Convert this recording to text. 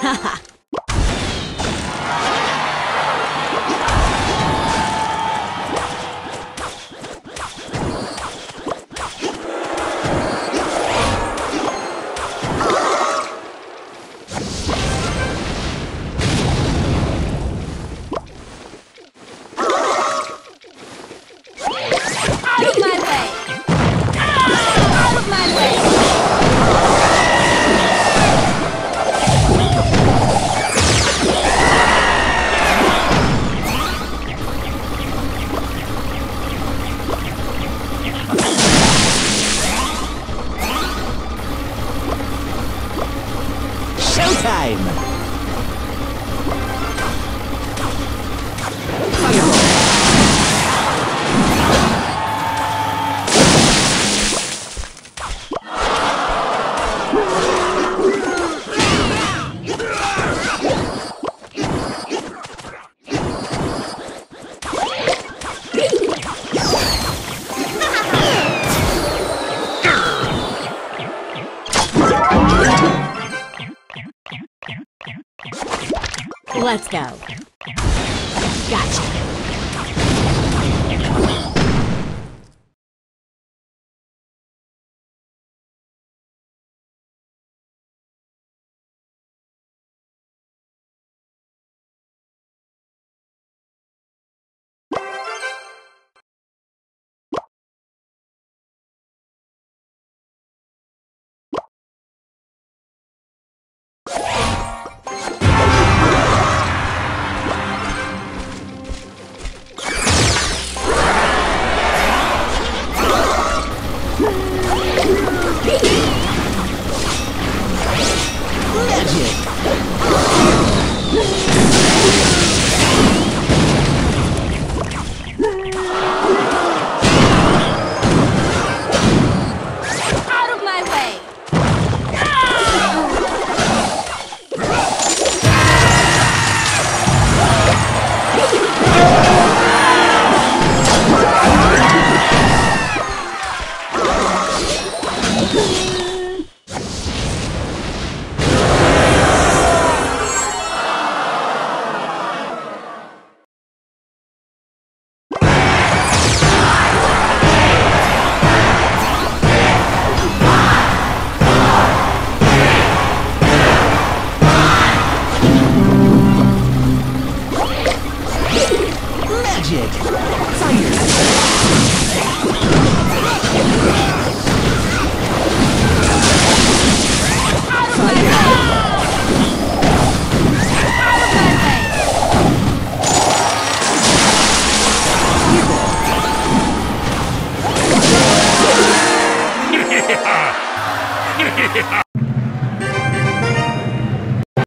Haha. Showtime! Let's go. Gotcha. Magic! Fire! Out of my way!